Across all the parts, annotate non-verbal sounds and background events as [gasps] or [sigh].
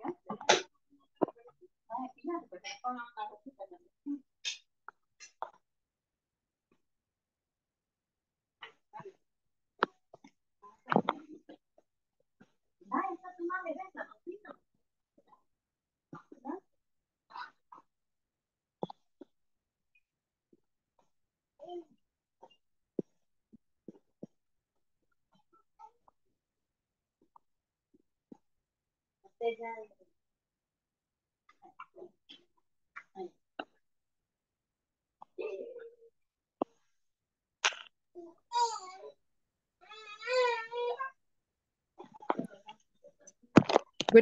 Dai, è stata una vedetta, Good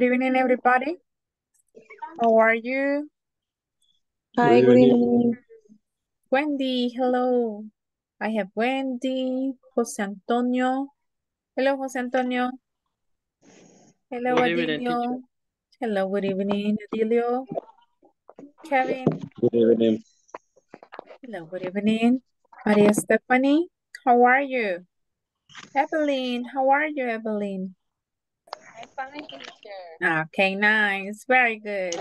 evening, everybody. How are you? Hi, good evening. Wendy, hello. I have Wendy, Jose Antonio. Hello, Jose Antonio. Hello, Good evening, Adilio. Hello, good evening, Adilio. Kevin. Good evening. Hello, good evening. Maria Stephanie, how are you? Evelyn, how are you, Evelyn? I'm fine, teacher. Okay, nice. Very good.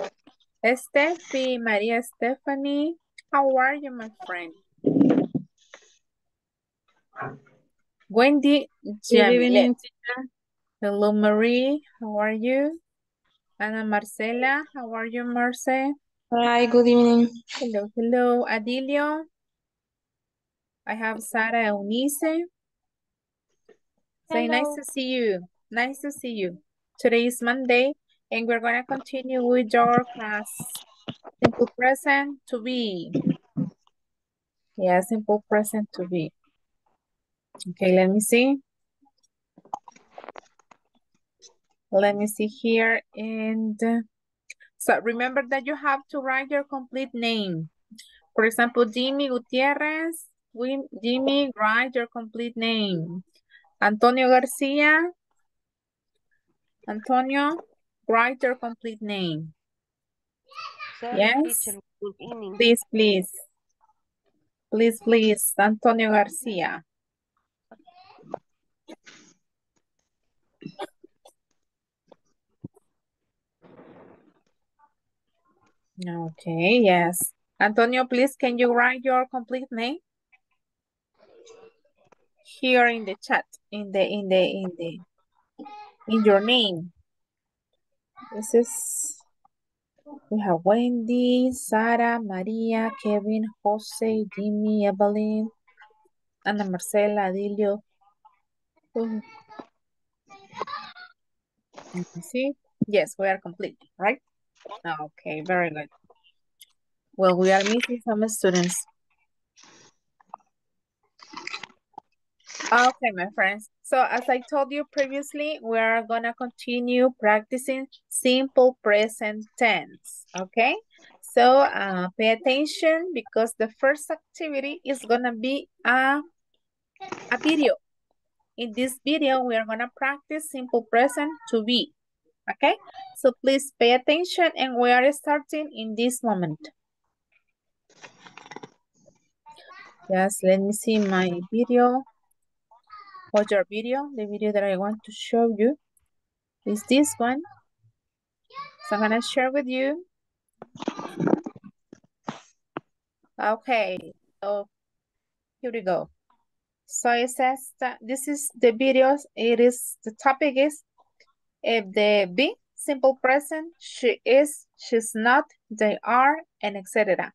Steffi, Maria Stephanie, how are you, my friend? Wendy Good evening, Jamilet. Hello, Marie. How are you? Ana Marcela, how are you, Marce? Hi, good evening. Hello, hello. Adilio. I have Sara Eunice. Say nice to see you. Nice to see you. Today is Monday, and we're going to continue with your class. Simple present to be. Yeah, simple present to be. Okay, let me see. Let me see here. And so remember that you have to write your complete name. For example, Jimmy Gutierrez. We, Jimmy, write your complete name. Antonio Garcia. Antonio, write your complete name. Sorry, Yes. teacher. Please, please. Please, please, Antonio Garcia. Okay, yes. Antonio, please, can you write your complete name? Here in the chat, in the, in the, in the, in your name. This is, we have Wendy, Sara, Maria, Kevin, Jose, Jimmy, Evelyn, Ana Marcela, Adilio. See. Yes, we are complete, right? Okay, very good. Well, we are missing some students. Okay, my friends. So as I told you previously, we are gonna continue practicing simple present tense, okay? So uh, pay attention because the first activity is gonna be a, a video. In this video, we are gonna practice simple present to be, okay? So please pay attention and we are starting in this moment. Yes, let me see my video. What's your video? The video that I want to show you is this one. So I'm gonna share with you. Okay, so here we go. So it says that this is the videos. It is, the topic is if the be simple present, she is, she's not, they are, and etc.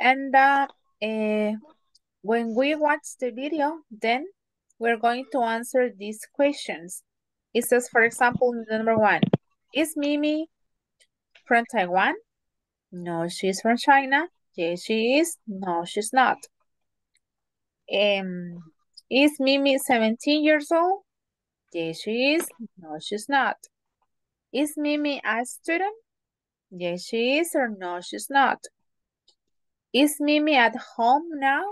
And uh, eh, when we watch the video, then we're going to answer these questions. It says, for example, number one, is Mimi from Taiwan? No, she's from China. Yes, she is. No, she's not. Um, is Mimi 17 years old? Yes, she is. No, she's not. Is Mimi a student? Yes, she is or no, she's not. Is Mimi at home now?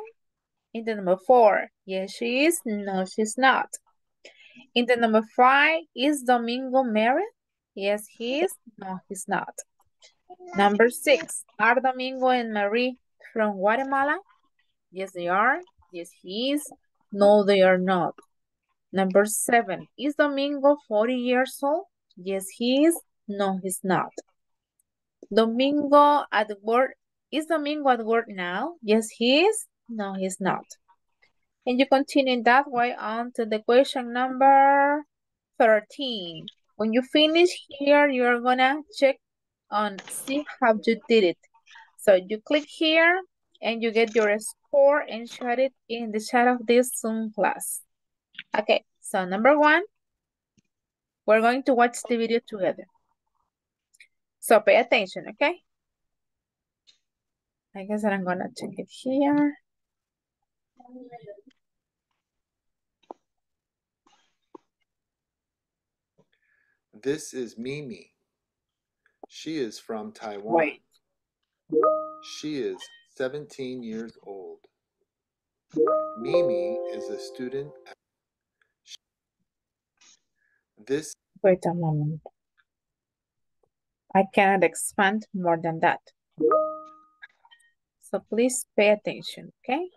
In the number four, yes, she is. No, she's not. In the number five, is Domingo married? Yes, he is. No, he's not. Number six, are Domingo and Marie from Guatemala? Yes, they are. Yes, he is. No, they are not. Number seven, is Domingo 40 years old? Yes, he is. No, he's not. Domingo at work. Is Domingo at work now? Yes, he is. No, he's not. And you continue that way on to the question number 13. When you finish here, you're gonna check on see how you did it. So you click here and you get your score and share it in the chat of this Zoom class. Okay, so number one, we're going to watch the video together. So pay attention, okay? I guess I'm gonna check it here. This is Mimi. She is from Taiwan. Wait. She is 17 years old. Mimi is a student at this Wait a moment. I cannot expand more than that. So please pay attention, okay?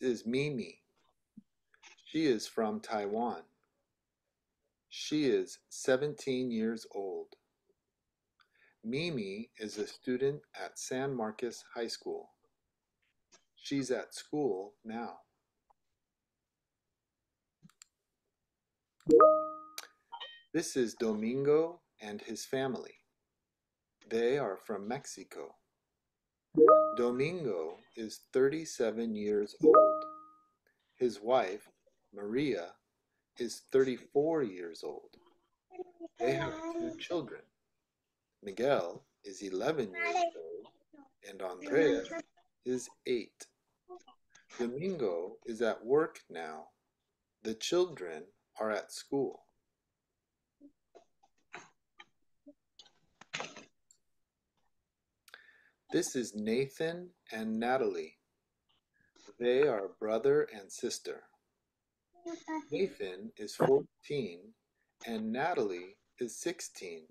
This is Mimi. She is from Taiwan. She is 17 years old. Mimi is a student at San Marcos High School. She's at school now. This is Domingo and his family. They are from Mexico. Domingo is 37 years old. His wife, Maria, is 34 years old. They have two children. Miguel is 11 years old and Andrea is 8. Domingo is at work now. The children are at school. This is Nathan and Natalie. They are brother and sister. Nathan is 14 and Natalie is 16.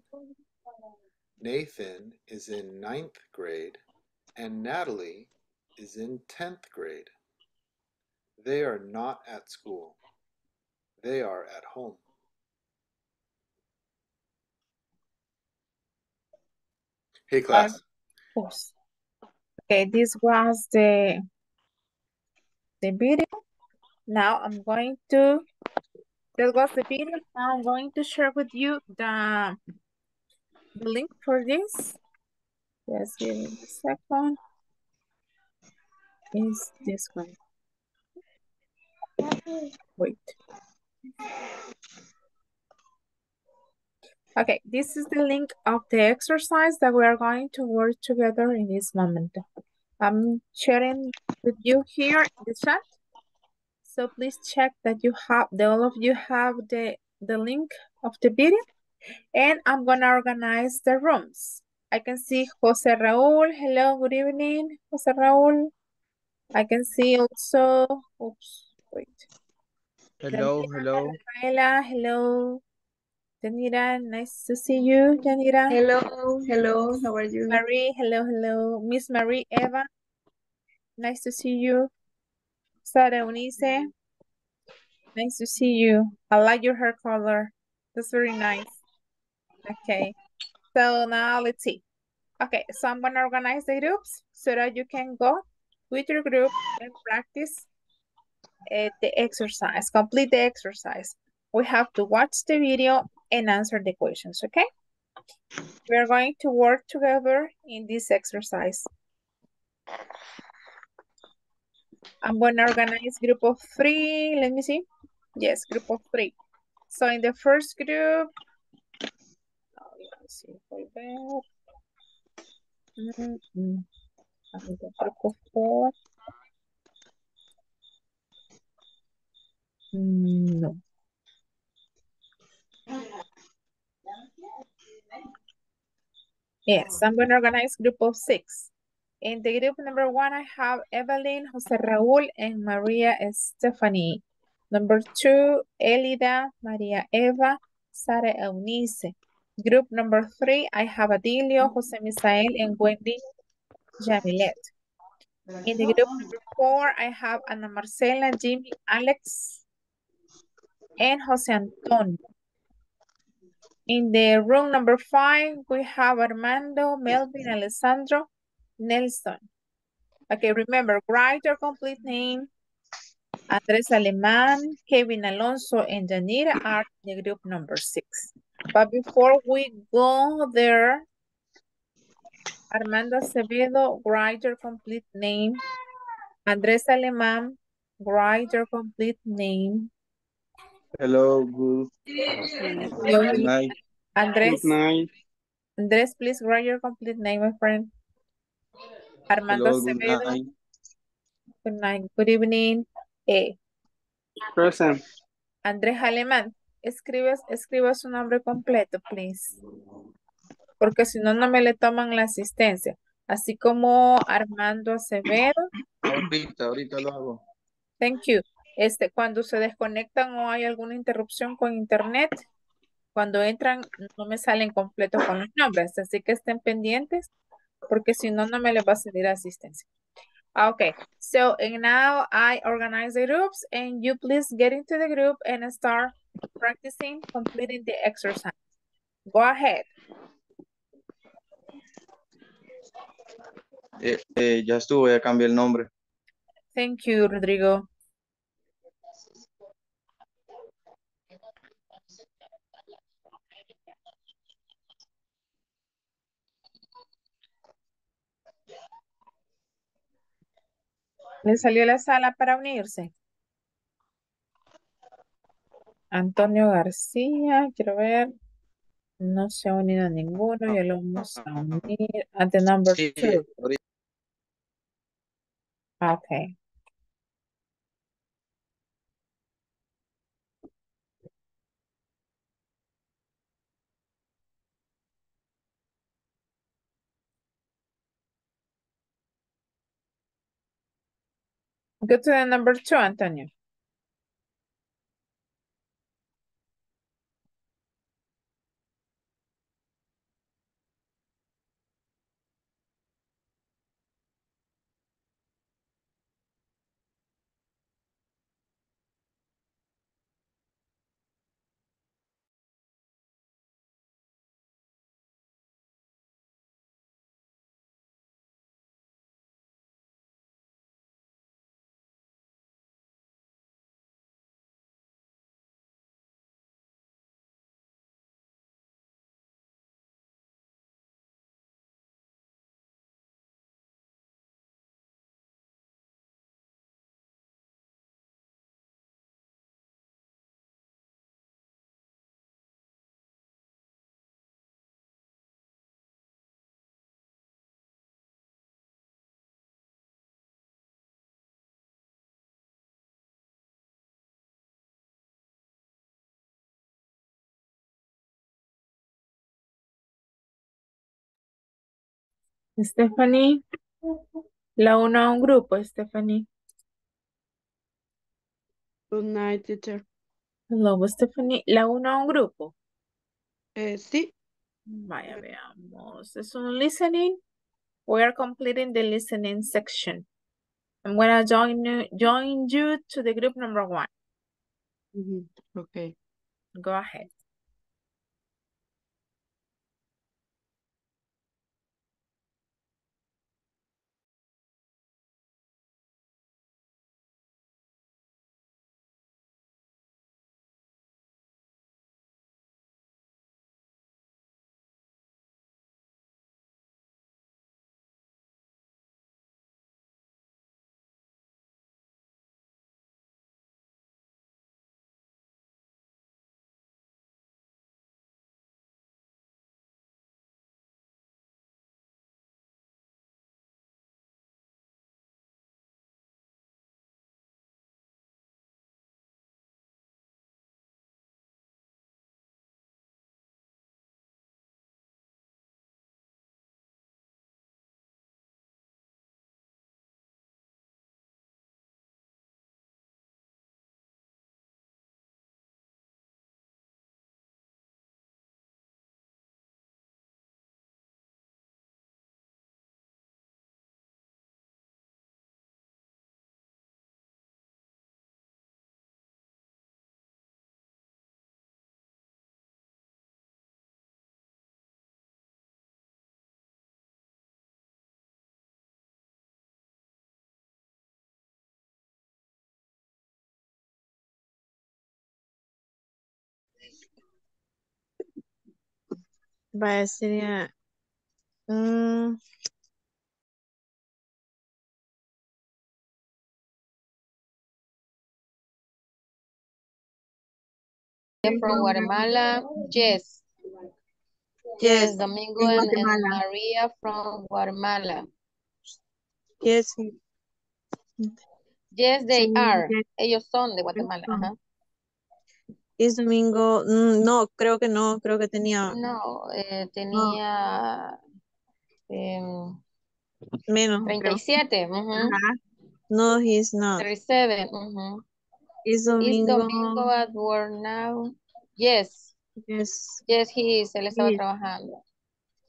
Nathan is in ninth grade and Natalie is in 10th grade. They are not at school. They are at home. Hey class. Okay, this was the the video. Now I'm going to that was the video. Now I'm going to share with you the the link for this. Just give me a second. Is this one? Wait. Okay, this is the link of the exercise that we are going to work together in this moment. I'm sharing with you here in the chat. So please check that you have, the, all of you have the, the link of the video. And I'm gonna organize the rooms. I can see Jose Raul. Hello, good evening, Jose Raul. I can see also, oops, wait. Hello, hello. Rafaela, hello. Janira, nice to see you, Janira. Hello, hello, how are you? Marie, hello, hello. Miss Marie Eva, nice to see you. Sara Eunice, nice to see you. I like your hair color. That's very nice. Okay, so now let's see. Okay, so I'm gonna organize the groups so that you can go with your group and practice uh, the exercise, complete the exercise. We have to watch the video and answer the questions, okay? We are going to work together in this exercise. I'm gonna organize group of three, let me see. Yes, group of three. So in the first group, oh, let me see if I bet. Mm -mm. I'm in the group of four. Mm, no. Yes, I'm going to organize group of six. In the group number one, I have Evelyn, Jose Raul, and Maria Stephanie. Number two, Elida, Maria Eva, Sara Eunice. Group number three, I have Adilio, Jose Misael, and Wendy Jamilet. In the group number four, I have Ana Marcela, Jimmy, Alex, and Jose Antonio. In the room number five, we have Armando, Melvin, Alessandro, Nelson. Okay, remember, write your complete name. Andres Aleman, Kevin Alonso, and Janira are in the group number six. But before we go there, Armando Acevedo, write your complete name. Andres Aleman, write your complete name. Hello, good, good night. Andres, Good night. Andres, please write your complete name, my friend. Armando Hello, good Acevedo, night. good night, good evening. Eh, Present. Andrés Alemán, escribe, escriba su nombre completo, please. Porque si no, no me le toman la asistencia. Así como Armando Acevedo, Ahorita, ahorita lo hago. thank you. Este, cuando se desconectan o hay alguna interrupción con internet, cuando entran no me salen completos con los nombres, así que estén pendientes, porque si no, no me les va a salir asistencia. Ah, Okay, so and now I organize the groups and you please get into the group and start practicing completing the exercise. Go ahead. Eh, eh, ya estuvo, ya cambié el nombre. Thank you, Rodrigo. ¿Le salió la sala para unirse? Antonio García, quiero ver. No se ha unido ninguno, ya lo vamos a unir. At the number two. ahorita. Okay. Go to the number two, Antonio. Stephanie. La uno a un grupo, Stephanie. Good night, teacher. Hello, Stephanie. La uno a un grupo. Eh, sí. Vaya, veamos. Es un listening. We are completing the listening section. I'm gonna join you, join you to the group number one. Okay. Go ahead. Vaya, sería. mm, from Guatemala, yes. yes, Domingo in and, and. Maria from Guatemala. Yes, Yes, they Sí, are. yes. Ellos son de Guatemala. Ajá. Es domingo. mm, No, creo que no, creo que tenía No, eh, tenía em, menos, creo. 37. ujú, Ajá. No, he's not. 37. ujú. Es Is domingo. Domingo at work now? Yes, Yes. yes, he is. Él estaba trabajando.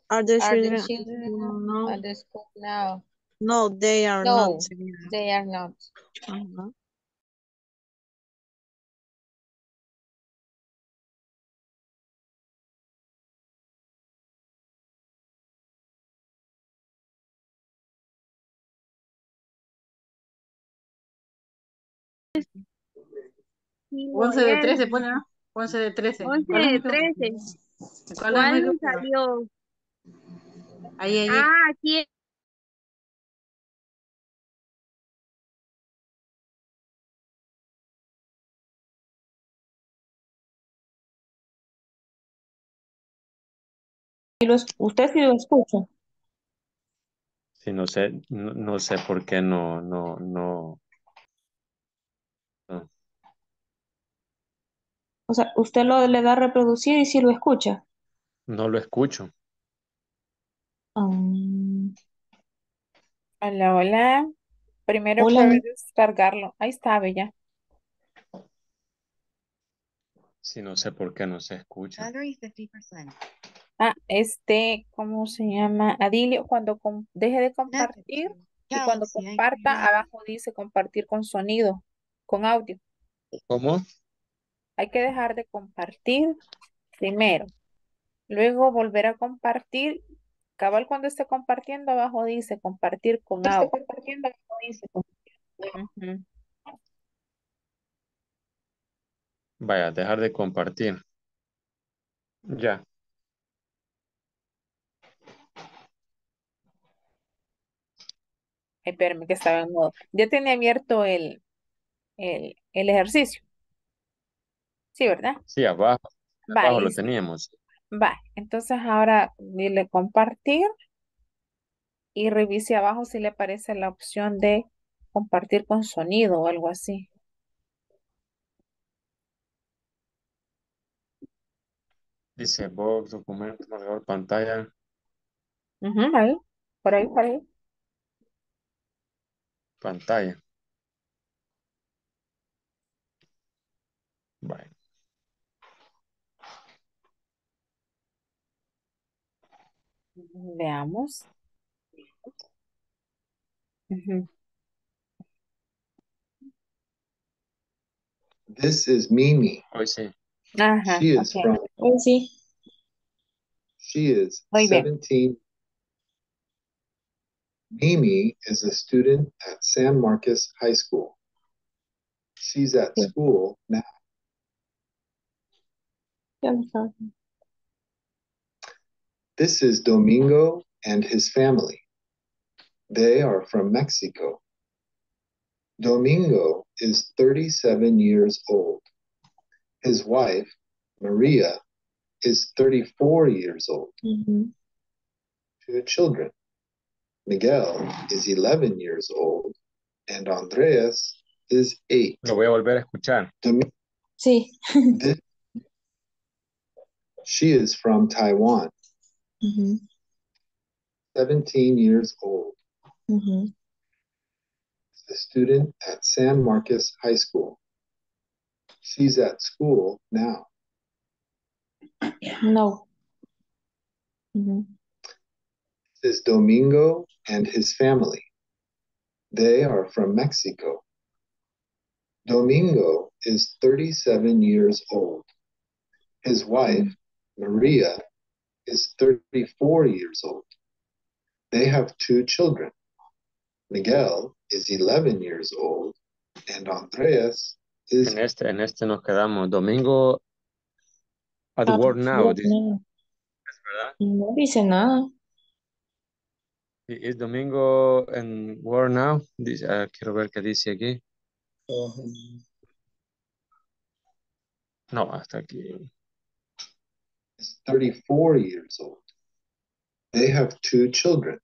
Are the Are the children? children No, at the school now? no, they are No, not. they are not. Ajá. Sí, 11 de ayer, 13 pone, ¿no? 11 de 13. 11 ¿Cuál de es el que- 13. ¿Cuál ¿Cuál es me el que- salió? Ahí, ahí. Ah, aquí. ¿Usted sí lo escucha? Sí, no sé, no, no sé por qué no, no. no. O sea, usted lo le da a reproducir y sí lo escucha. No lo escucho. Um, Hola, hola. Primero Hola. pruebe descargarlo. Ahí está, Bella. Sí, no sé por qué no se escucha. Ah, este, ¿cómo se llama? Adilio, cuando com- deje de compartir y cuando comparta, abajo dice compartir con sonido, con audio. ¿Cómo? Hay que dejar de compartir primero. Luego volver a compartir. Cabal cuando esté compartiendo, abajo dice compartir con audio. Ujú. Vaya, dejar de compartir. Ya. Espérame que estaba en modo. Ya tenía abierto el, el, el ejercicio. Sí, ¿verdad? Sí, abajo. Va, Abajo lo teníamos. Va, entonces ahora dile compartir y revise abajo si le aparece la opción de compartir con sonido o algo así. Dice box, documento, marcador, pantalla. Ujú, ahí, por ahí, por ahí. Pantalla. Veamos. Ujú. This is Mimi. Hoy sí. Ajá, She is ok. from, hoy sí. she is Muy bien. 17. Mimi is a student at San Marcos High School. She's at Yeah. school now. Ya lo sabe. This is Domingo and his family. They are from Mexico. Domingo is 37 years old. His wife, Maria, is 34 years old. Ujú. Two children. Miguel is 11 years old, and Andreas is 8. Lo voy a volver a escuchar. Domi- Sí. [laughs] this- she is from Taiwan, Ujú, 17 years old, mm-hmm. ujú. a student at San Marcos High School. She's at school now. [clears throat] No. Ujú. This is Domingo and his family. They are from Mexico. Domingo is 37 years old. His wife, mm-hmm. Maria, is 34 years old. They have two children. Miguel is 11 years old, and Andreas is En este, en este nos quedamos. Domingo at Ah, work now. work dice. ¿verdad? No dice nada. Y- Es domingo en Word Now. Dice, ah, quiero ver qué dice aquí. No, hasta aquí. Is 34 years old. They have two children.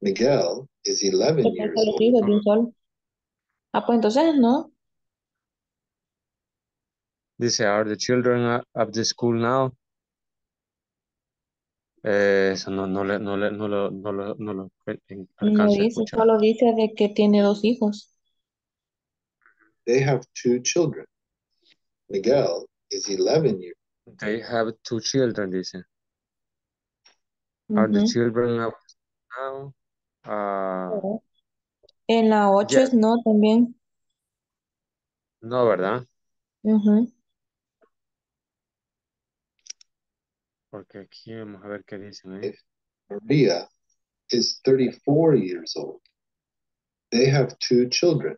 Miguel is 11 Porque years son los old. hijos de un solo. Ah, pues entonces no. Dice, are the children a- at the school now? Eh, eso no, no, le, no, le, no, lo, no, lo, no lo en- No alcanzo a dice, solo dice de que tiene dos hijos. They have two children. Miguel is 11 years They have two children, dice. Mm-hmm. Are the children up now? Ah, En la 8 yes. es no también. No, ¿verdad? Ujú. Porque aquí vamos a ver qué dicen ¿eh? ahí. Maria is 34 years old. They have two children.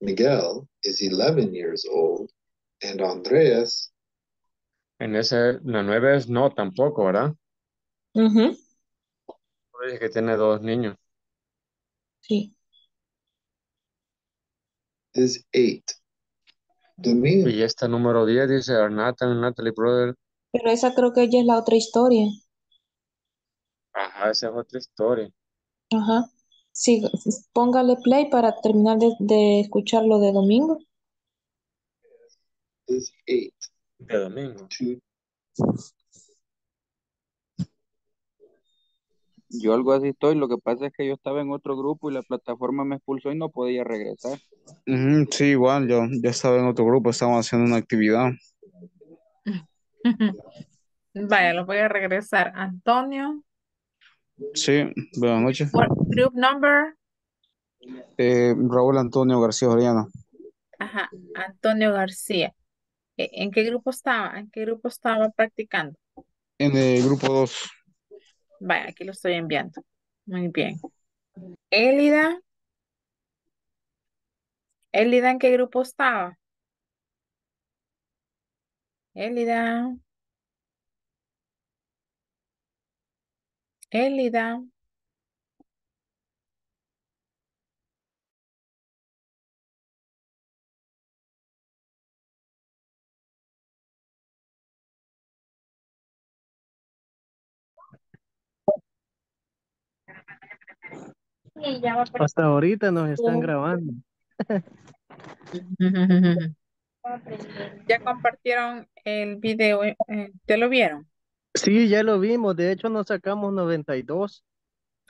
Miguel is 11 years old, and Andreas En ese, la nueve es no tampoco, ¿verdad? Ujú. Dice que tiene dos niños. Sí. is 8. Domingo Y esta número 10 dice, are Nathan Natalie brother. Pero esa creo que ya es la otra historia. Ajá, esa es otra historia. Ajá. Sí, póngale play para terminar de, de escuchar lo de domingo. is 8. De domingo. Two Yo algo así estoy, lo que pasa es que yo estaba en otro grupo y la plataforma me expulsó y no podía regresar. Sí, igual, yo, yo estaba en otro grupo, estábamos haciendo una actividad. [laughs] Vaya, lo voy a regresar. Antonio, Sí, buenas noches. what group number? Eh, Raúl Antonio García Oriana, Ajá, Antonio García. ¿E- ¿En qué grupo estaba? ¿En qué grupo estaba practicando? en el grupo 2. Vaya, aquí lo estoy enviando. Muy bien. Elida. Elida, ¿en qué grupo estaba? Elida. Elida. Hasta ahorita nos están grabando. [laughs] [laughs] Ya compartieron el video, eh, eh, ¿ya lo vieron? Sí, ya lo vimos. De hecho, nos sacamos 92.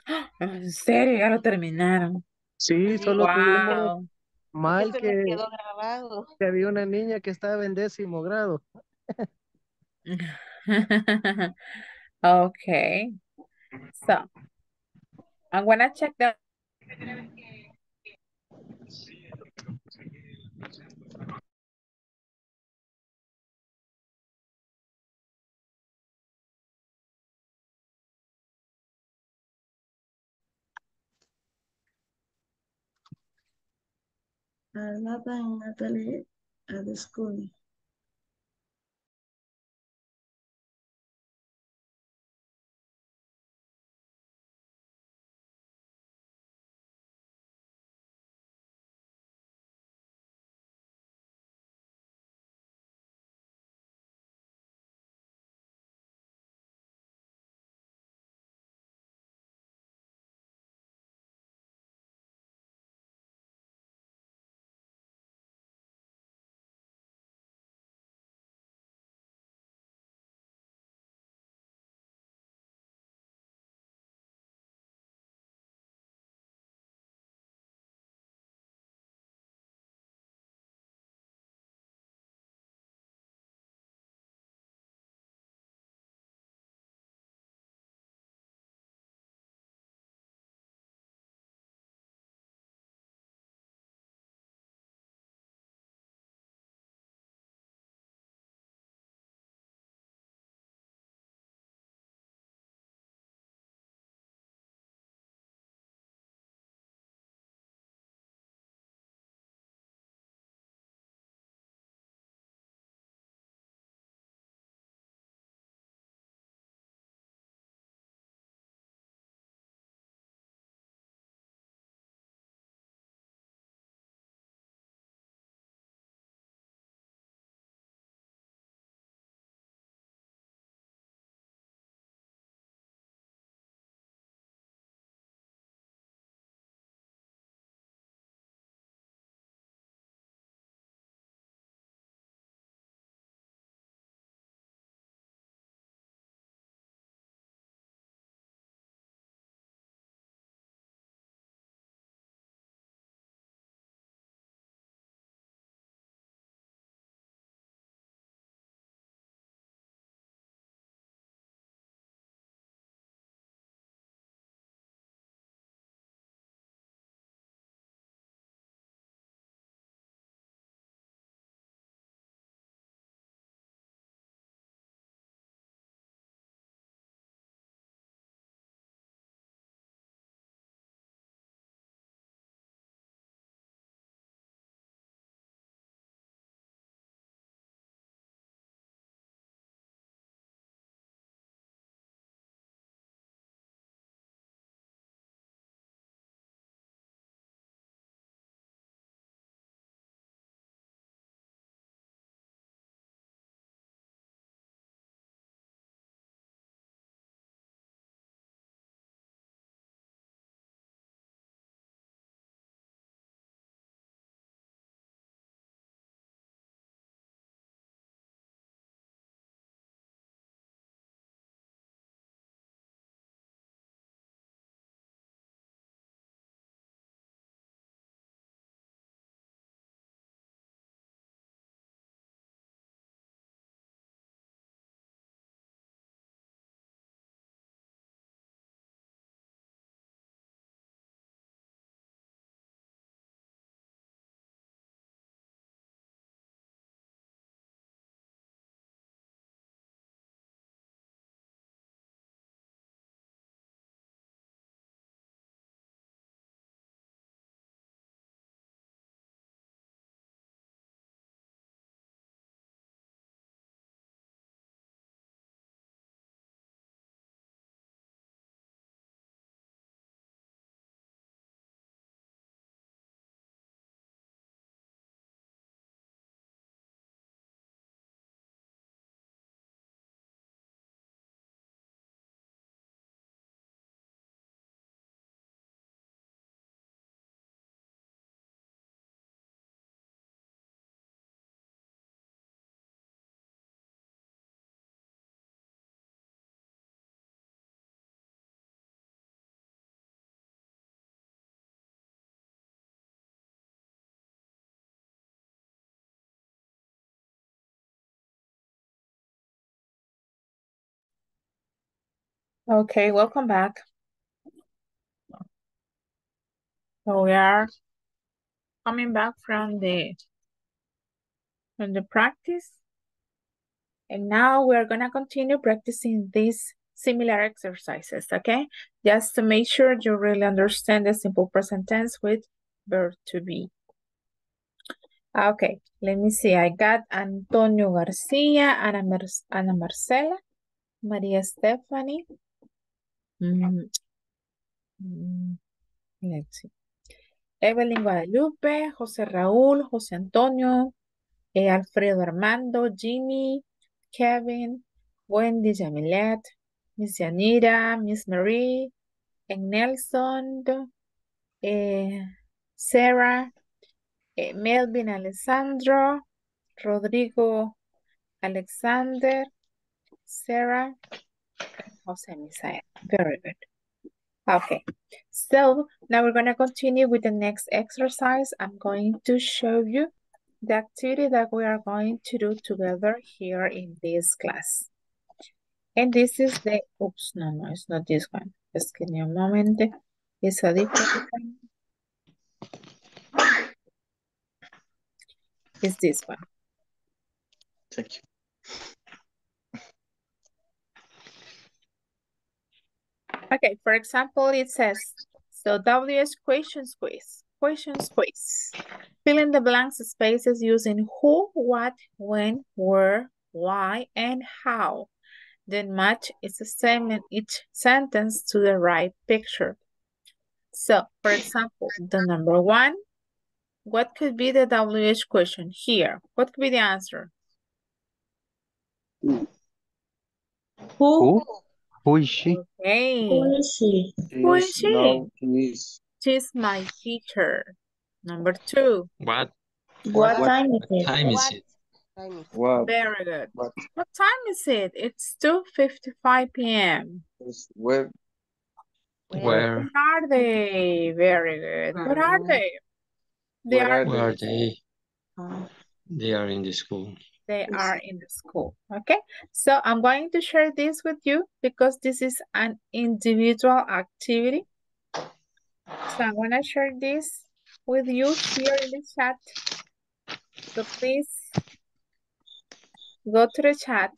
[gasps] En serio, ya lo terminaron. Sí, solo tuvimos Wow. mal se me que, quedó grabado. que había una niña que estaba en décimo grado. [laughs] Okay. So, I'm gonna check the Uh, Nathan, Natalie at the school. Okay, welcome back. So we are coming back from the from the practice. And now we're gonna continue practicing these similar exercises, okay? Just to make sure you really understand the simple present tense with verb to be. Okay, let me see. I got Antonio Garcia, Ana, Mer Ana Marcela, Maria Stephanie. Mm, mm, let's see. Evelyn Guadalupe, José Raúl, José Antonio, eh, Alfredo Armando, Jimmy, Kevin, Wendy Jamilet, Miss Yanira, Miss Marie, and Nelson, eh, Sarah, eh, Melvin Alessandro, Rodrigo Alexander, Sarah, and Jose Very good. Okay, so now we're going to continue with the next exercise. I'm going to show you the activity that we are going to do together here in this class. And this is the, oops, no, no, it's not this one. Just give me a moment. It's a different one. It's this one. Thank you. Okay, for example, it says, so WH questions quiz, questions quiz. Fill in the blanks spaces using who, what, when, where, why, and how. Then match its statement, each sentence to the right picture. So, for example, the number one, what could be the WH question here? What could be the answer? Hmm. Who? Who? Who is she? Okay. Who is she? Who is she? No, is She's my teacher. Number two. What What What time is it? time is What it? time is what Very good. what What time is it? It's 2.55 p.m. where Where? Where? Where are they? Very good. Where are they? They Where are, are Where are they? Uh, They are in the school. They are in the school. Okay. So I'm going to share this with you because this is an individual activity. So I'm gonna share this with you here in the chat. So please go to the chat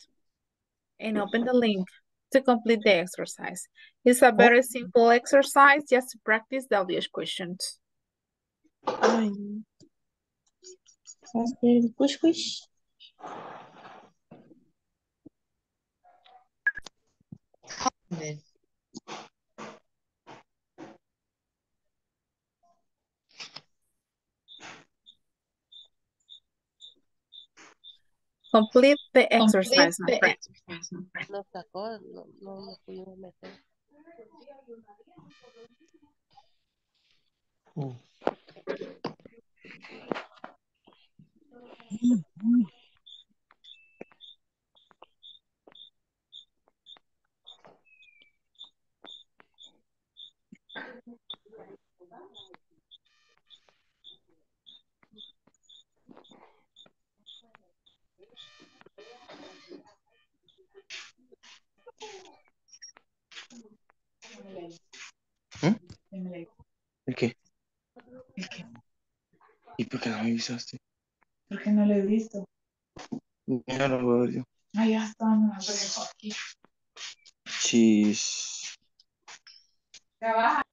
and open the link to complete the exercise. It's a very simple exercise just to practice WH questions. ay, no. Hacer el push push. Complete the exercise, my friend. Nos sacó, no, no nos pudimos meter. Mm. Mm, mm. ¿El qué? ¿Y por qué no me avisaste? Porque no lo he visto. Ya lo voy a ver yo. Ah, ya está, no me dejo aquí. Chis. Trabaja.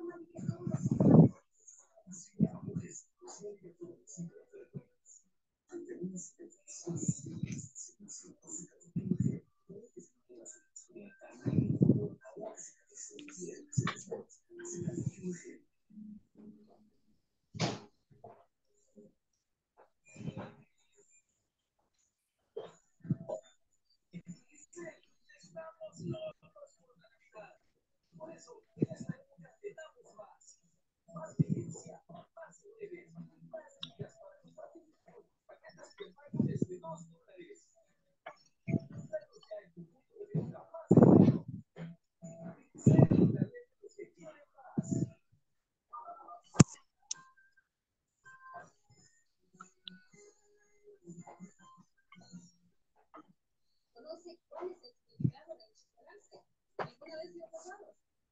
Thank you.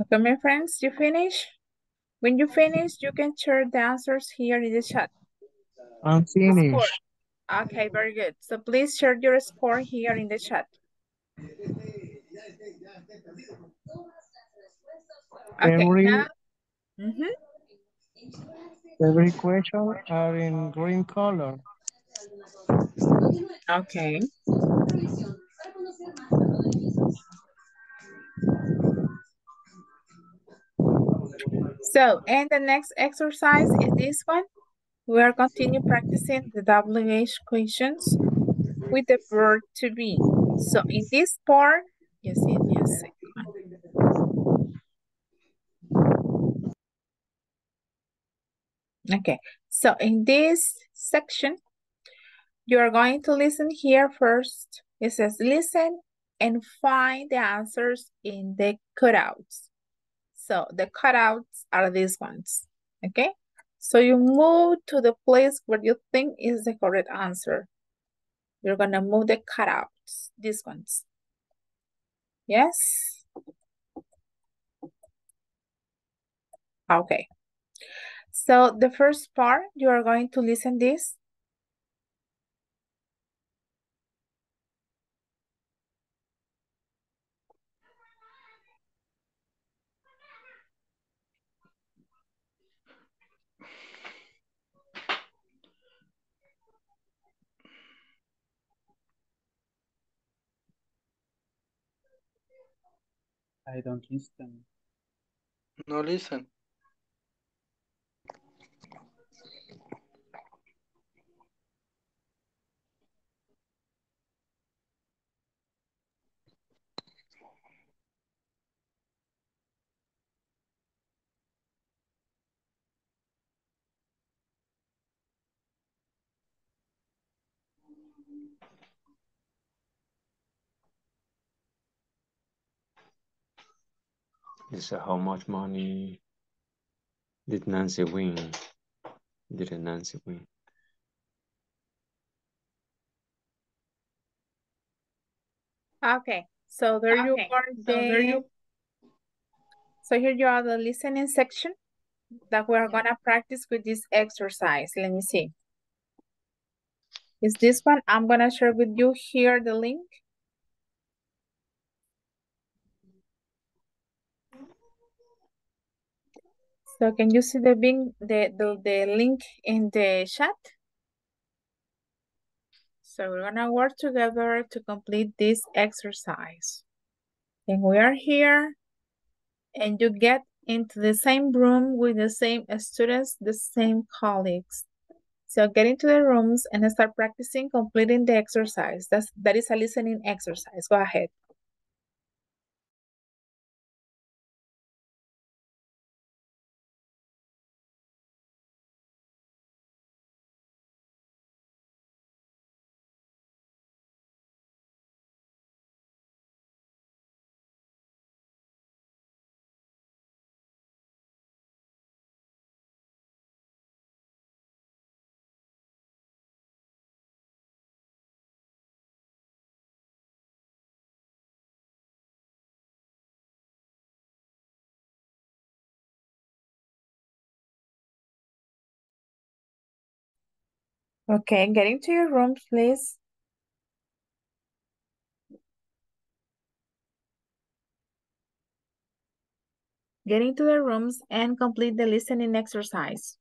Okay, my friends, you finish? When you finish, you can share the answers here in the chat. I'm Score. finished. Okay, very good. So please share your score here in the chat. Okay, Every now, Mhm. every question are in green color. Okay. So, and the next exercise is this one. We are continue practicing the WH questions with the verb to be. So, in this part, just give me. Okay, so in this section, you are going to listen here first. It says listen and find the answers in the cutouts. So the cutouts are these ones, okay? So you move to the place where you think is the correct answer. You're gonna move the cutouts, these ones. Yes? Okay. So the first part, you are going to listen this. I don't listen. No listen. This how much money did Nancy win? Didn't Nancy win? Okay, so there you Okay, are so there you- so here you are the listening section that we are gonna practice with this exercise. Let me see. Is this one? I'm gonna share with you here the link. So can you see the the, the, the link in the chat? So we're gonna work together to complete this exercise. And we are here and you get into the same room with the same students, the same colleagues. So get into the rooms and start practicing completing the exercise. That's, that is a listening exercise. Go ahead. Okay, get into your rooms, please. Get into the rooms and complete the listening exercise.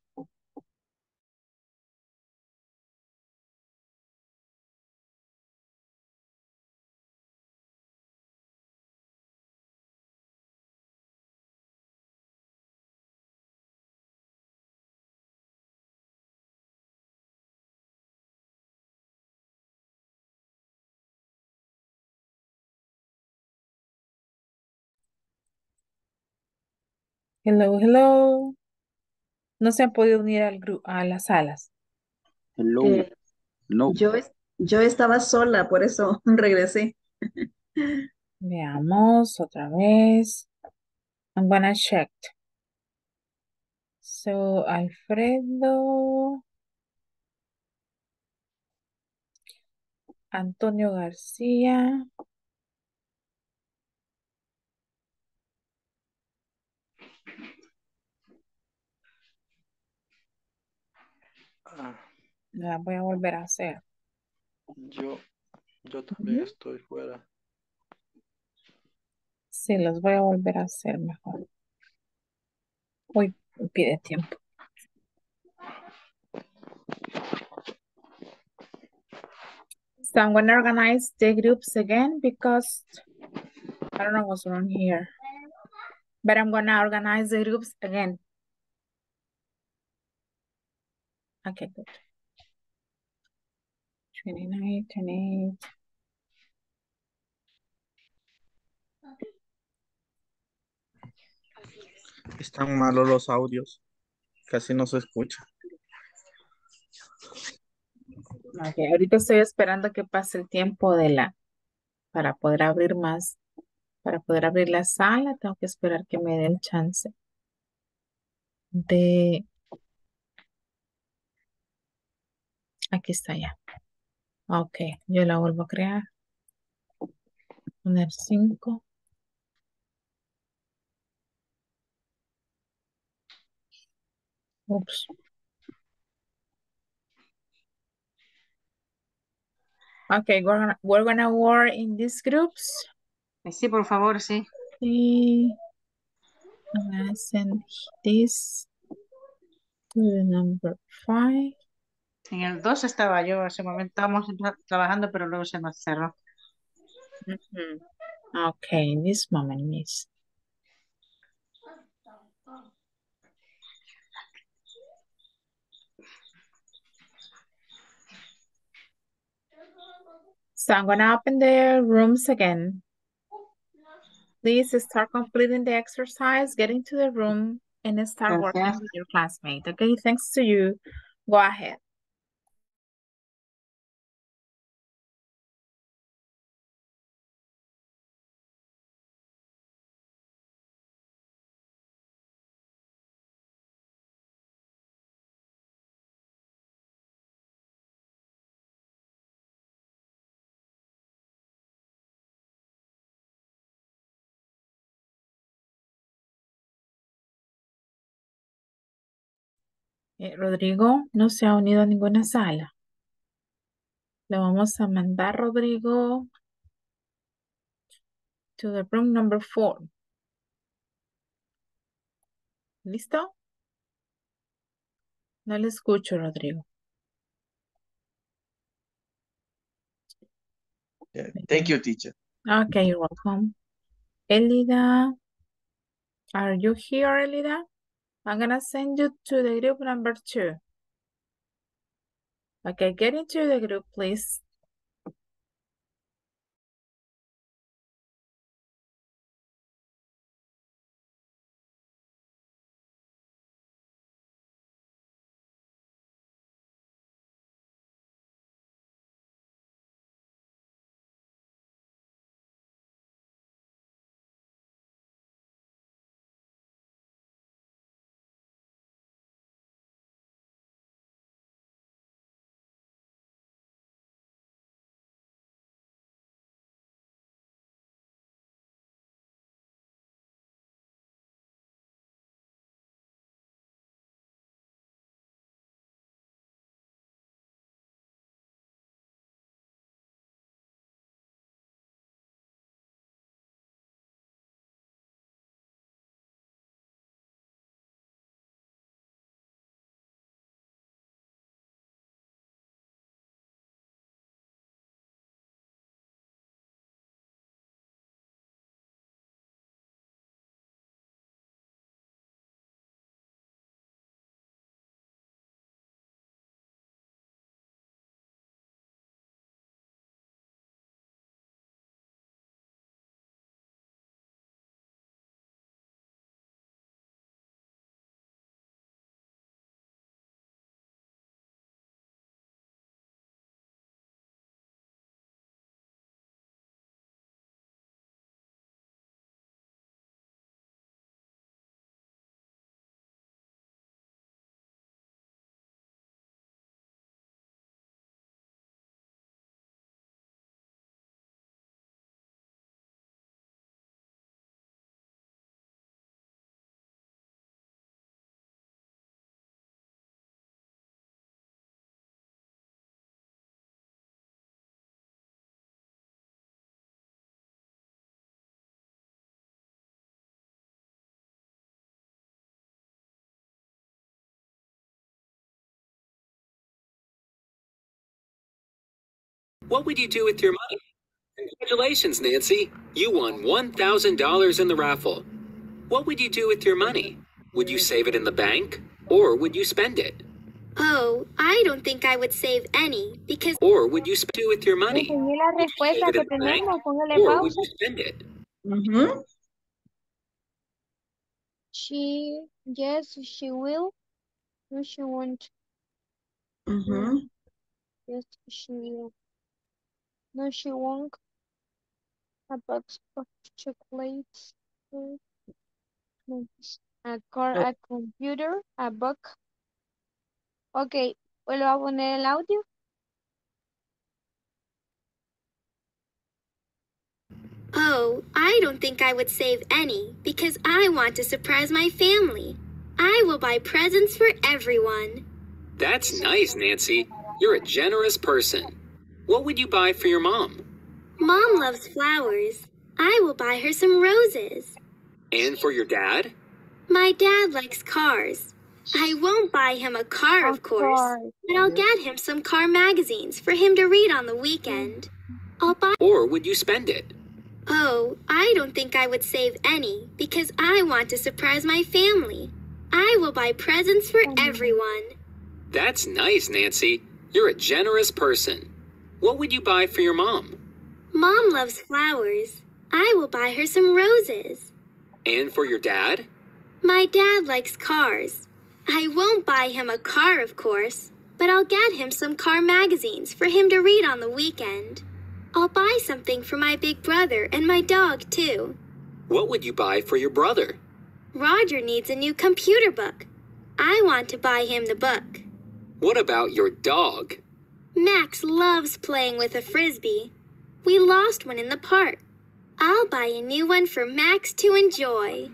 Hello, hello. No se han podido unir al gru- a las salas. Hello. Eh, No. yo, es- yo estaba sola, por eso [laughs] regresé. Veamos otra vez. I'm gonna check. So, Alfredo, Antonio García, la voy a volver a hacer. yo, yo también estoy fuera. Sí, los voy a volver a hacer mejor. Uy, me pide tiempo. So I'm gonna organize the groups again because I don't know what's wrong here. But I'm gonna organize the groups again. Okay, good. 29, 28. Están malos los audios. Casi no se escucha. Ahorita estoy esperando que pase el tiempo de la, para poder abrir más, para poder abrir la sala, tengo que esperar que me den chance de, aquí está ya. Ok, yo la vuelvo a crear. Poner 5. Oops. Okay, we're gonna, we're gonna work in these groups. Sí, por favor, sí. Sí. I'm gonna send this to the number five. En el 2 estaba yo, hace un momento estábamos tra- trabajando, pero luego se nos cerró. Mhm. Okay, in this moment, miss. So I'm gonna open the rooms again. Please start completing the exercise, get into the room, and start working with your classmate. Okay, thanks to you. Go ahead. Eh, Rodrigo no se ha unido a ninguna sala. Le vamos a mandar, Rodrigo, to the room number four. ¿Listo? No le escucho, Rodrigo. Yeah, Thank you, teacher. Okay, you're welcome. Elida, are you here, Elida? I'm gonna send you to the group number two. Okay, get into the group, please. What would you do with your money? Congratulations, Nancy. You won $1,000 in the raffle. What would you do with your money? Would you save it in the bank or would you spend it? Oh, I don't think I would save any because Or would you spend it with your money? Enseñé la respuesta Save it que in the bank tenemos, póngale or would pausa. you spend it? Ujú. She, yes, she will. No, she won't. Ujú. Yes, she will. No, she won't. A box of chocolates. no, A car, No. a computer, a book. Ok, vuelvo a poner el audio. Oh, I don't think I would save any because I want to surprise my family. I will buy presents for everyone. That's nice, Nancy. You're a generous person. What would you buy for your mom? Mom loves flowers. I will buy her some roses. And for your dad? My dad likes cars. I won't buy him a car, of course, course. but I'll get him some car magazines for him to read on the weekend. I'll buy. Or would you spend it? Oh, I don't think I would save any because I want to surprise my family. I will buy presents for mm-hmm. everyone. That's nice, Nancy. You're a generous person. What would you buy for your mom? Mom loves flowers. I will buy her some roses. And for your dad? My dad likes cars. I won't buy him a car, of course, but I'll get him some car magazines for him to read on the weekend. I'll buy something for my big brother and my dog, too. What would you buy for your brother? Roger needs a new computer book. I want to buy him the book. What about your dog? Max loves playing with a frisbee. We lost one in the park. I'll buy a new one for Max to enjoy.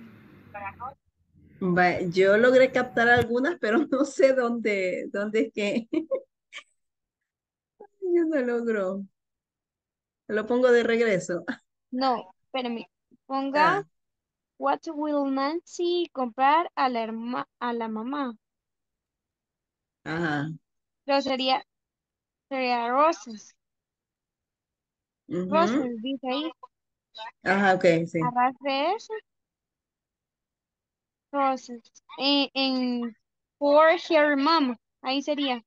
Va- Yo logré captar algunas, pero no sé dónde, dónde es que. [laughs] Yo no logro. Lo pongo de regreso. No, espérame. Ponga, Ah, what will Nancy comprar a la, herma- a la mamá? ajá. Pero sería, sería rosas. ujú, Rosas, dice ahí. Ajá, ok, sí. Arrastre eso. Rosas. En, en for her mom. Ahí sería.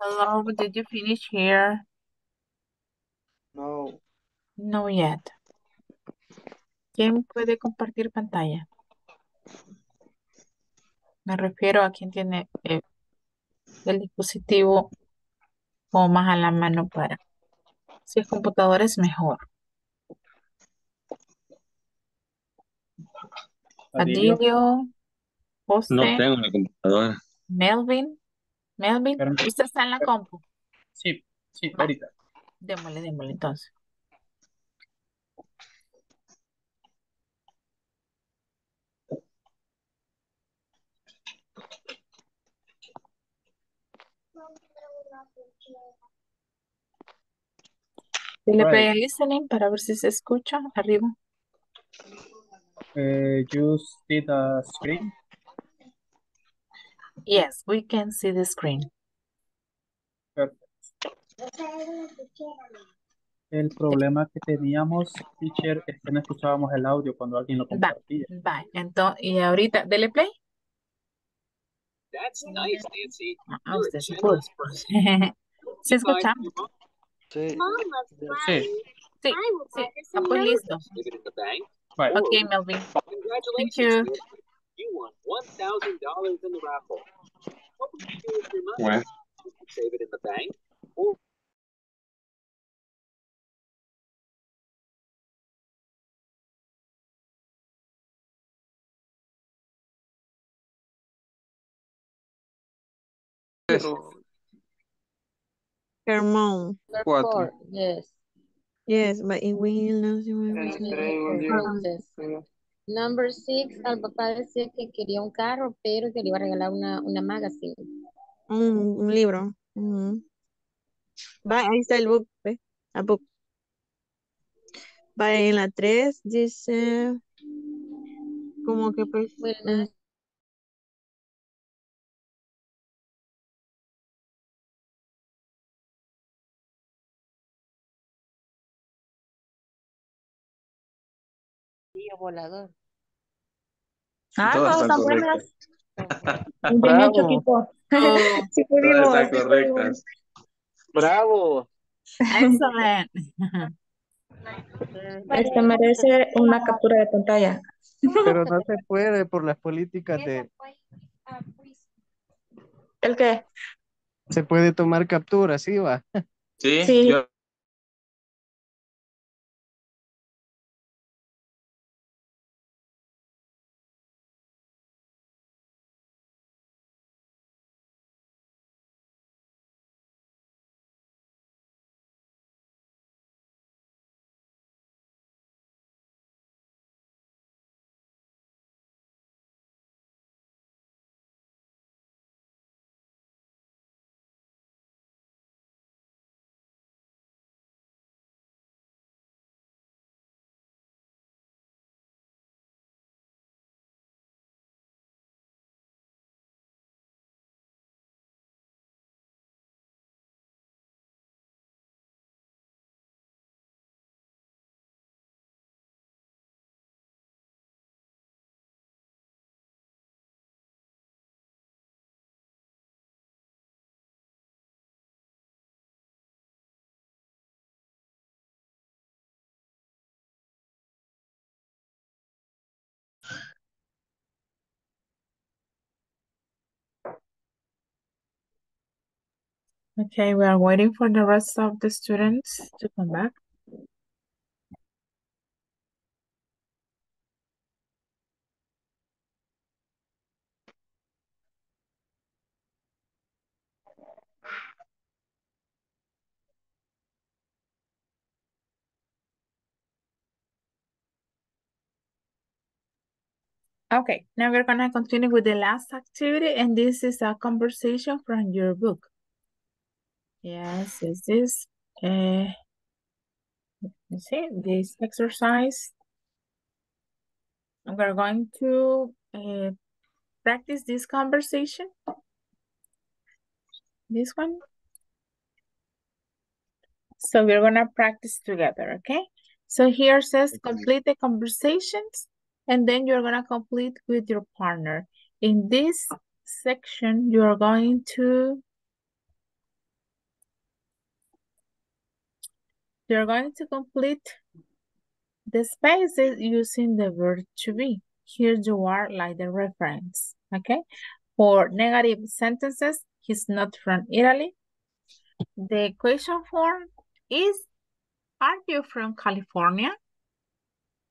Hello, did you finish here? No. No yet. ¿Quién puede compartir pantalla? Me refiero a quien tiene eh, el dispositivo o más a la mano para. Si es computadora es mejor. Adilio. Adilio, No tengo la computadora. Melvin. Melvin, Perm- usted está en la compu. Sí, sí, Va, ahorita. démosle, démosle entonces. Dile Right. listening para ver si se escucha arriba. Uh, you see the screen? Yes, we can see the screen. Perfect. El problema que teníamos, teacher, es que no escuchábamos el audio cuando alguien lo Va, compartía. va. Entonces, y ahorita, dele play. That's nice, Nancy. Ah, You're a usted sí pudo. generous [laughs] person. Sí What would you buy for escuchamos. your mom? Sí. Mom loves Sí, flowers. Sí, I will sí. buy her Ah, some pues roses. listo. Save it in the bank right. or Ok, would Melvin. Thank Congratulations, you. Nancy. You won $1,000 in the raffle. What would you do with your money? Bueno, Would you save it in the bank or Her mom. Cuatro. Four, yes. Yes, but it will not Number six, al papá decía que quería un carro, pero que le iba a regalar una, una magazine. Un, un libro. Ujú. Va, ahí está el book, ve, a book. Va, en la 3 dice, como que pues, mm, volador. Ah, Todas todas están están buenas. bien hecho, equipo. Sí Todas pudimos, están sí pudimos. correctas. Bravo. Excellent. [laughs] Este merece una captura de pantalla. Pero no se puede por las políticas de... ¿El qué? Se puede tomar captura, ¿sí va? Sí, Sí. yo Okay, we are waiting for the rest of the students to come back. Okay, now we're gonna continue with the last activity, and this is a conversation from your book. Yes, this is uh, you see this exercise. We're going to uh, practice this conversation. This one. So we're gonna practice together, okay? So here says complete the conversations and then you're gonna complete with your partner. In this section, you're going to you're going to complete the spaces using the verb to be. Here you are like the reference, okay? For negative sentences, he's not from Italy. The question form is, are you from California?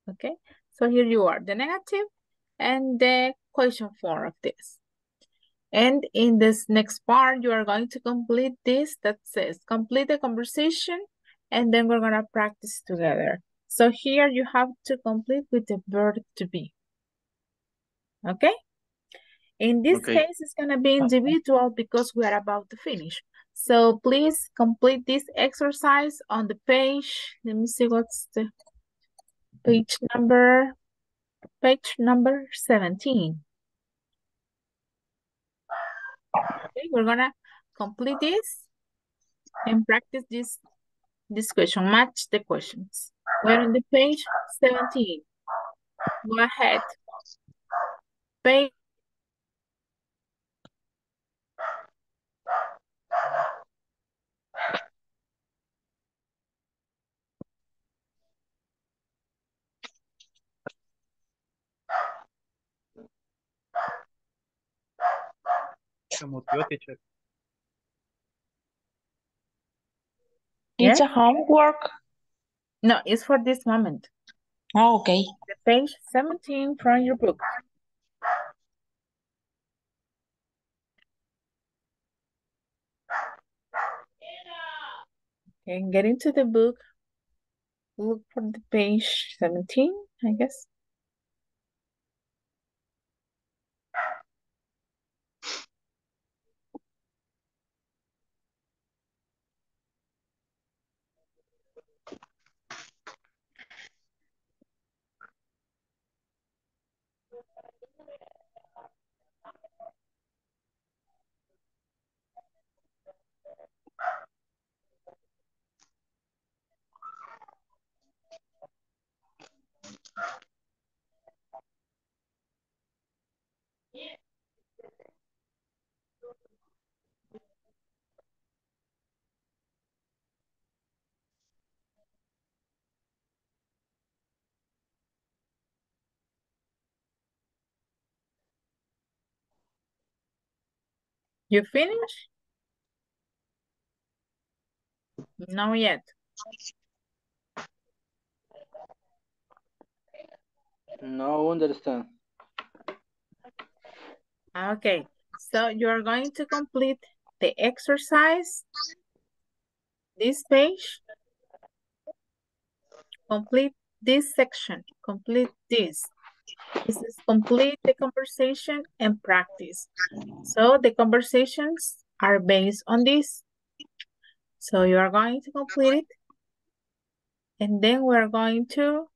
Okay, so here you are, the negative and the question form of this. And in this next part, you are going to complete this that says, complete the conversation, and then we're gonna practice together. So here you have to complete with the verb to be. Okay? In this Okay. case, it's gonna be uh, individual because we are about to finish. So please complete this exercise on the page. Let me see what's the page number, page number 17. Okay, we're gonna complete this and practice this, this question, match the questions. We're on the page 17. Go ahead. Page It's a homework. No, it's for this moment. Oh, okay. The page 17 from your book. Okay, get into the book. Look for the page 17, I guess. You finish? No yet. No understand. Okay, so you are going to complete the exercise. This page. Complete this section. Complete this. This is complete the conversation and practice. So the conversations are based on this. So you are going to complete it. And then we're going to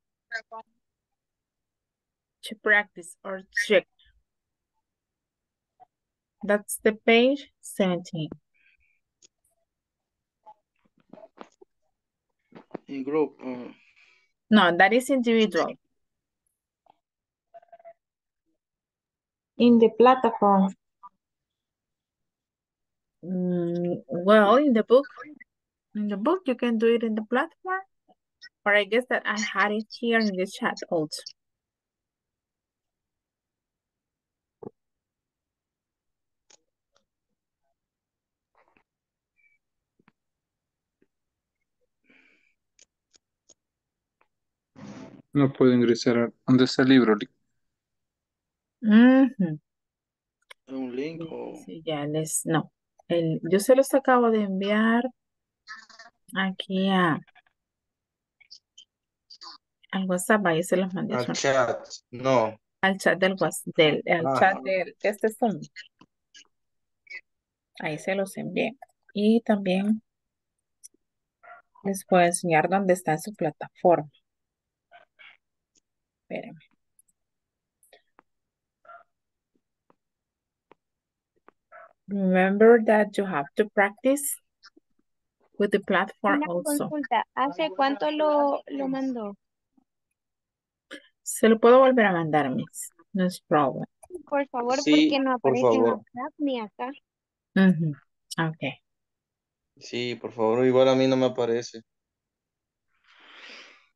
to practice or check. That's the page 17. In group. uh, No, that is individual. In the platform. Mm, well, in the book, in the book, you can do it in the platform. Or I guess that I had it here in the chat also. No puedo ingresar. ¿Dónde está el libro? Ujú. un link o Sí, ya les, no. El, yo se los acabo de enviar aquí a, al WhatsApp, ahí se los mandé. Al son- chat. No. Al chat del WhatsApp, del, al Ajá. chat del, de este Zoom. Ahí se los envié. Y también les puedo enseñar dónde está su plataforma. Espérenme. Remember that you have to practice with the platform Una also. consulta, ¿hace cuánto lo, lo mandó? Se lo puedo volver a mandar, Miss. No es problem. Por favor, Sí, porque no por aparece en. WhatsApp ni acá. Ujú, Ok. Sí, por favor, igual a mí no me aparece.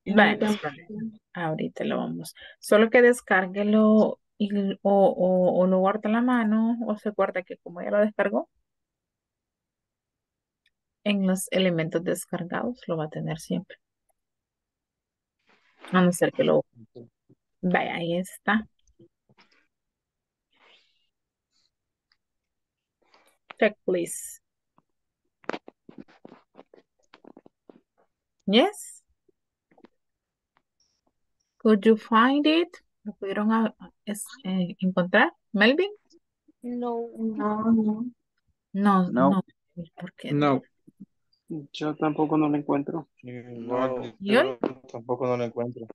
Vale, problema. Ahorita lo vamos. Solo que descárguelo y, o, o, o lo guarda en la mano o se guarda que como ya lo descargó, en los elementos descargados lo va a tener siempre. A no ser que lo... Vaya, ahí está. Check, please. Yes. Could you find it? ¿Lo pudieron a- es- eh, encontrar? ¿Melvin? No. No, no. No, No. no. ¿Por qué? No. Yo tampoco no lo encuentro. ¿Y yo tampoco no lo encuentro.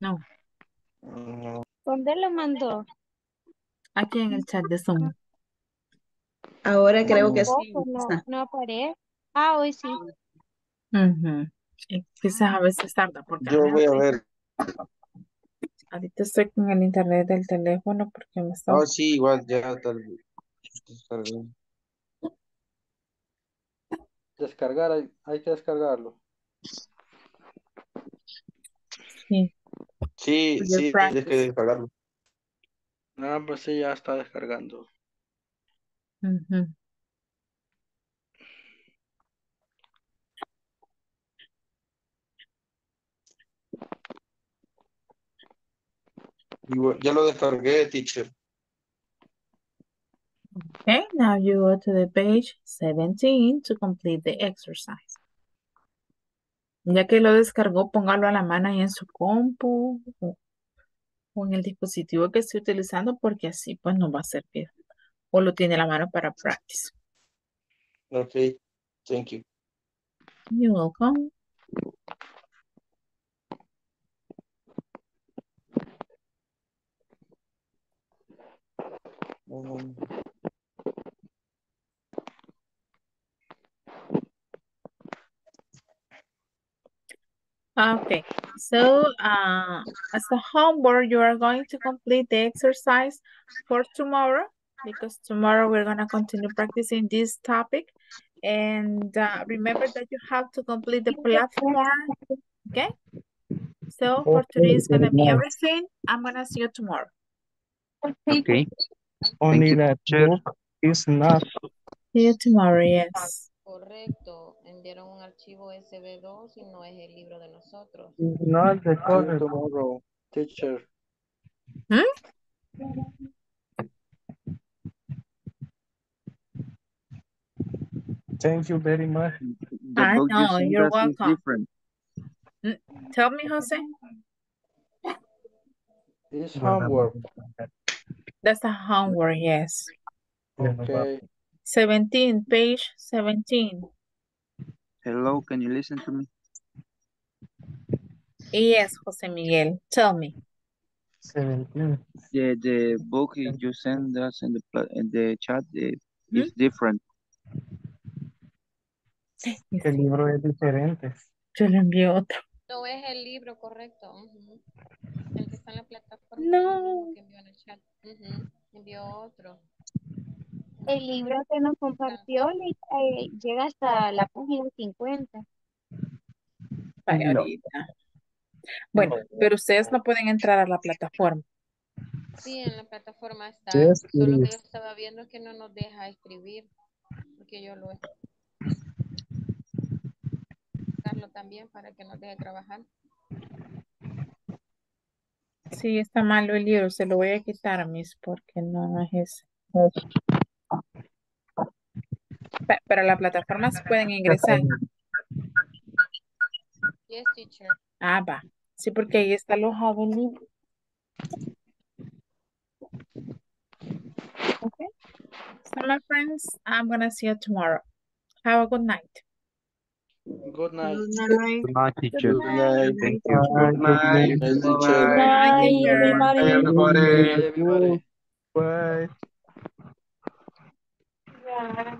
No. No. ¿Dónde lo mandó? Aquí en el chat de Zoom. Ahora creo que sí. No, no aparece. Ah, hoy sí. Ujú. Y Quizás a veces tarda porque Yo voy a ver. ahorita estoy con el internet del teléfono porque me está... Ah, sí, igual ya tal descargar, hay, hay que descargarlo. Sí. Sí, your sí, tienes que descargarlo. Ah, pues sí, ya está descargando. Igual- Ya lo descargué, teacher. Okay, now you go to the page 17 to complete the exercise. Ya que lo descargó, póngalo a la mano ahí en su compu o, o en el dispositivo que esté utilizando porque así pues no va a servir. O lo tiene a la mano para practice. Ok, thank you. You're welcome. Um, Okay, so uh, as a homework, you are going to complete the exercise for tomorrow because tomorrow we're going to continue practicing this topic. And uh, remember that you have to complete the platform, okay? So for today is going to be everything. I'm going to see you tomorrow. Okay. Only you, that teacher. book is not. See you tomorrow, yes. Correcto. Enviaron un archivo SB2 y no es el libro de nosotros. is not the See correct. tomorrow, teacher. Hmm? Thank you very much. The I know, you're welcome. different. Mm, Tell me, Jose. It's homework. That's the homework, yes. Okay. 17, page 17. Hello, can you listen to me? Yes, Jose Miguel. Tell me. 17. The the book you sent us in the pla- in the chat eh, Hmm? is different. El libro es diferente. Yo le envío otro. No es el libro correcto. El que está en la plataforma No. que envió en el chat. Envió otro. El libro que nos compartió eh, llega hasta la página 50. Vaya No. ahorita. Bueno, pero ustedes no pueden entrar a la plataforma. Sí, en la plataforma está. Yes, Solo que yo estaba viendo que no nos deja escribir. Porque yo lo También para que nos deje trabajar. Sí, está malo el libro. Se lo voy a quitar, Miss, porque no, es ese. Pe- Pero a la plataforma se pueden ingresar. Yes, teacher. Ah, va. Sí, porque ahí está alojado el libro. Okay. So, my friends, I'm gonna see you tomorrow. Have a good night. Good night. Good night, teacher. Good night. Thank you. Good night. Good night, teacher. Good night, Bye, teacher. everybody. Bye, everybody. everybody. Bye. Yeah.